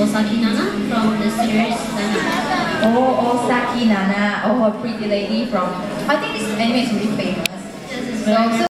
Osaki Nana from the series Nana. Oh, Osaki Nana. Oh, a pretty lady from. I think this anime is really famous. Yes, it's so